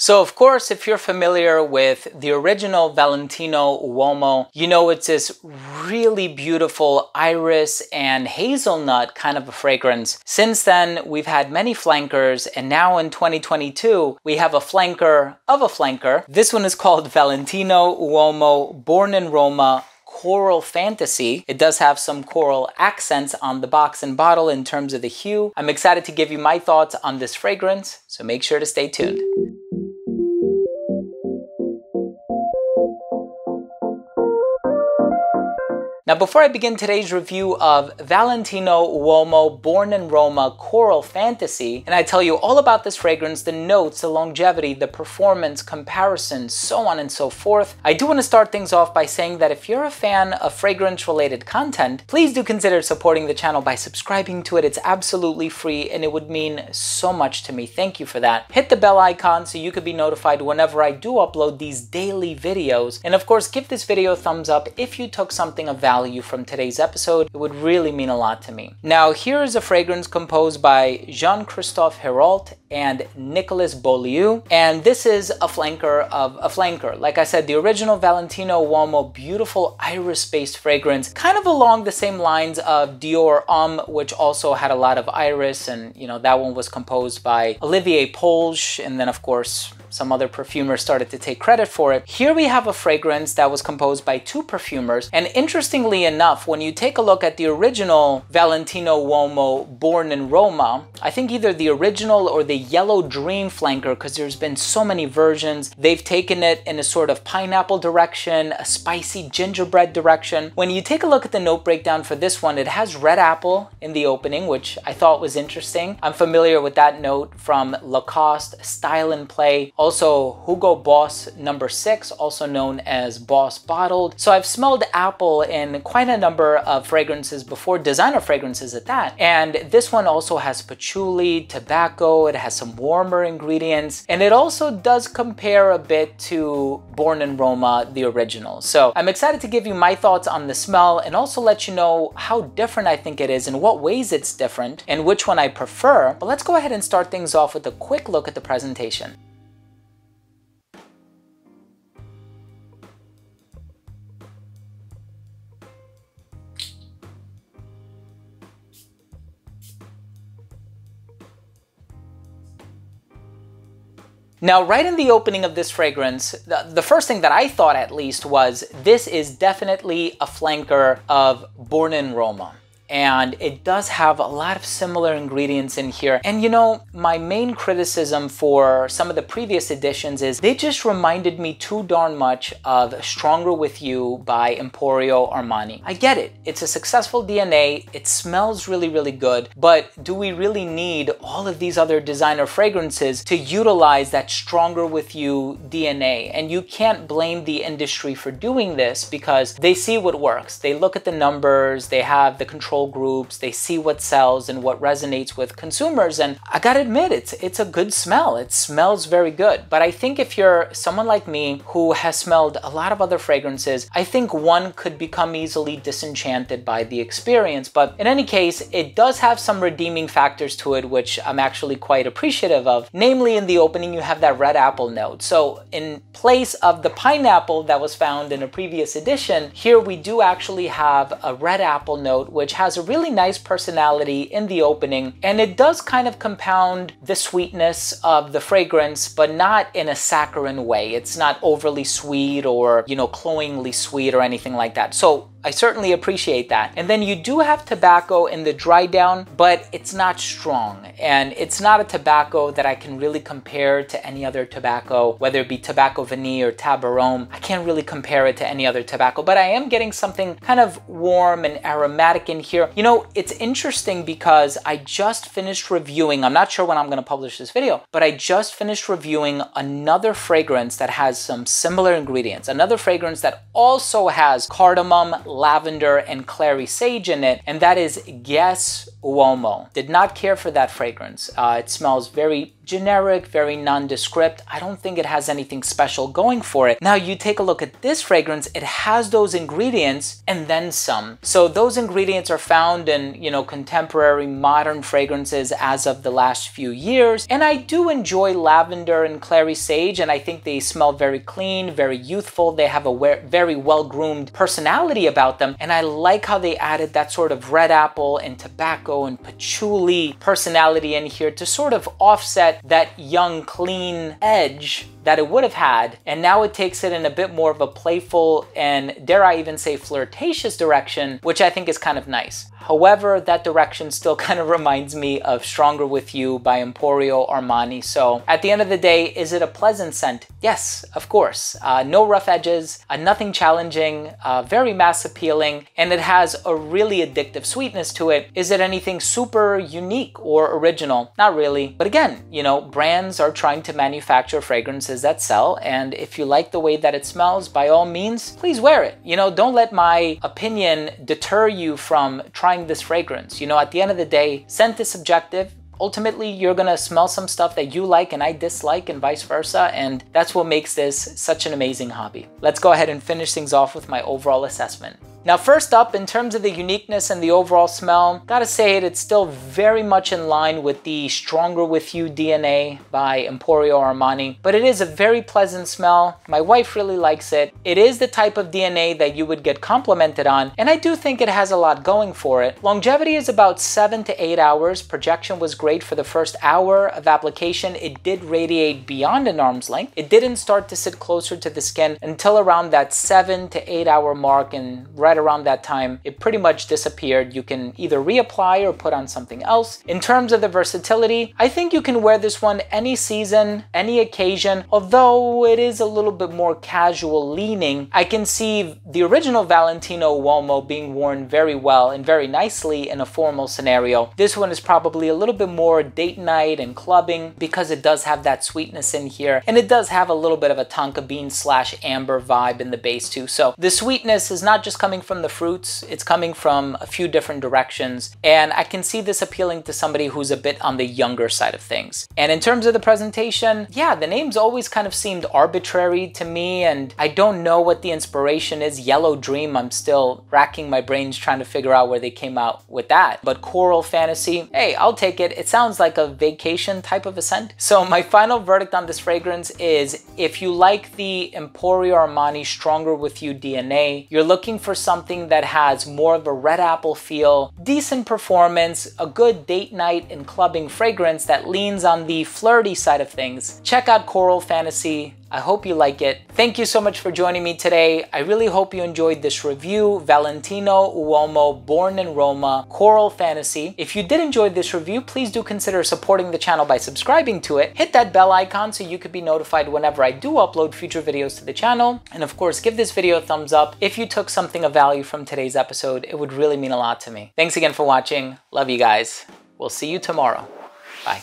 So of course, if you're familiar with the original Valentino Uomo, you know it's this really beautiful iris and hazelnut kind of a fragrance. Since then, we've had many flankers, and now in 2022, we have a flanker of a flanker. This one is called Valentino Uomo Born in Roma coral fantasy. It does have some coral accents on the box and bottle in terms of the hue. I'm excited to give you my thoughts on this fragrance, so make sure to stay tuned. Now, before I begin today's review of Valentino Uomo Born in Roma Coral Fantasy, and I tell you all about this fragrance, the notes, the longevity, the performance, comparison, so on and so forth, I do want to start things off by saying that if you're a fan of fragrance related content, please do consider supporting the channel by subscribing to it. It's absolutely free and it would mean so much to me. Thank you for that. Hit the bell icon so you could be notified whenever I do upload these daily videos. And of course, give this video a thumbs up if you took something of value value from today's episode, it would really mean a lot to me. Now, here is a fragrance composed by Jean-Christophe Hérault and Nicolas Beaulieu, and this is a flanker of a flanker. Like I said, the original Valentino Uomo beautiful iris-based fragrance, kind of along the same lines of Dior Homme, which also had a lot of iris, and you know, that one was composed by Olivier Polge, and then of course, some other perfumers started to take credit for it. Here we have a fragrance that was composed by two perfumers. And interestingly enough, when you take a look at the original Valentino Uomo Born in Roma, I think either the original or the Yellow Dream flanker, because there's been so many versions, they've taken it in a sort of pineapple direction, a spicy gingerbread direction. When you take a look at the note breakdown for this one, it has red apple in the opening, which I thought was interesting. I'm familiar with that note from Lacoste Style in Play also Hugo Boss number six, also known as Boss Bottled. So I've smelled apple in quite a number of fragrances before, designer fragrances at that. And this one also has patchouli, tobacco, it has some warmer ingredients, and it also does compare a bit to Born in Roma, the original. So I'm excited to give you my thoughts on the smell and also let you know how different I think it is, and what ways it's different, and which one I prefer. But let's go ahead and start things off with a quick look at the presentation. Now, right in the opening of this fragrance, the, the, first thing that I thought at least was this is definitely a flanker of Born in Roma and it does have a lot of similar ingredients in here. And you know, my main criticism for some of the previous editions is they just reminded me too darn much of Stronger With You by Emporio Armani. I get it, it's a successful DNA, it smells really, really good, but do we really need all of these other designer fragrances to utilize that Stronger With You DNA? And you can't blame the industry for doing this because they see what works. They look at the numbers, they have the control control groups, they see what sells and what resonates with consumers. And I gotta admit, it's, it's a good smell. It smells very good. But I think if you're someone like me who has smelled a lot of other fragrances, I think one could become easily disenchanted by the experience. But in any case, it does have some redeeming factors to it, which I'm actually quite appreciative of. Namely, in the opening, you have that red apple note. So in place of the pineapple that was found in a previous edition, here we do actually have a red apple note, which has has a really nice personality in the opening, and it does kind of compound the sweetness of the fragrance, but not in a saccharine way. It's not overly sweet or, you know, cloyingly sweet or anything like that. So I certainly appreciate that. And then you do have tobacco in the dry down, but it's not strong. And it's not a tobacco that I can really compare to any other tobacco, whether it be Tobacco Vanille or Tabarome. I can't really compare it to any other tobacco, but I am getting something kind of warm and aromatic in here. You know, it's interesting because I just finished reviewing, I'm not sure when I'm gonna publish this video, but I just finished reviewing another fragrance that has some similar ingredients, another fragrance that also has cardamom, lavender, and clary sage in it, and that is Guess Uomo. Did not care for that fragrance. Uh, it smells very generic, very nondescript. I don't think it has anything special going for it. Now you take a look at this fragrance, it has those ingredients and then some. So those ingredients are found in, you know, contemporary modern fragrances as of the last few years. And I do enjoy lavender and clary sage and I think they smell very clean, very youthful. They have a very well-groomed personality about them. And I like how they added that sort of red apple and tobacco and patchouli personality in here to sort of offset that young, clean edge that it would have had, and now it takes it in a bit more of a playful and dare I even say flirtatious direction, which I think is kind of nice. However, that direction still kind of reminds me of Stronger With You by Emporio Armani. So at the end of the day, is it a pleasant scent? Yes, of course. Uh, no rough edges, uh, nothing challenging, uh, very mass appealing, and it has a really addictive sweetness to it. Is it anything super unique or original? Not really. But again, you know, brands are trying to manufacture fragrances fragrances that sell. And if you like the way that it smells, by all means, please wear it. You know, don't let my opinion deter you from trying this fragrance. You know, at the end of the day, scent is subjective ultimately you're gonna smell some stuff that you like and I dislike and vice versa and that's what makes this such an amazing hobby. Let's go ahead and finish things off with my overall assessment. Now first up, in terms of the uniqueness and the overall smell, gotta say it, it's still very much in line with the Stronger With You DNA by Emporio Armani, but it is a very pleasant smell. My wife really likes it. It is the type of DNA that you would get complimented on, and I do think it has a lot going for it. Longevity is about seven to eight hours. Projection was great for the first hour of application. It did radiate beyond an arm's length. It didn't start to sit closer to the skin until around that seven to eight hour mark and right right around that time, it pretty much disappeared. You can either reapply or put on something else. In terms of the versatility, I think you can wear this one any season, any occasion, although it is a little bit more casual leaning. I can see the original Valentino Uomo being worn very well and very nicely in a formal scenario. This one is probably a little bit more date night and clubbing because it does have that sweetness in here and it does have a little bit of a tonka bean slash amber vibe in the base too. So the sweetness is not just coming coming from the fruits, it's coming from a few different directions, and I can see this appealing to somebody who's a bit on the younger side of things. And in terms of the presentation, yeah, the names always kind of seemed arbitrary to me, and I don't know what the inspiration is. Yellow Dream, I'm still racking my brains trying to figure out where they came out with that. But Coral Fantasy, hey, I'll take it. It sounds like a vacation type of a scent. So my final verdict on this fragrance is if you like the Emporio Armani Stronger With You DNA, you're looking for something something that has more of a red apple feel, decent performance, a good date night and clubbing fragrance that leans on the flirty side of things, check out Coral Fantasy. I hope you like it. Thank you so much for joining me today. I really hope you enjoyed this review, Valentino Uomo Born in Roma Coral Fantasy. If you did enjoy this review, please do consider supporting the channel by subscribing to it. Hit that bell icon so you could be notified whenever I do upload future videos to the channel. And of course, give this video a thumbs up if you took something of value from today's episode. It would really mean a lot to me. Thanks again for watching. Love you guys. We'll see you tomorrow. Bye.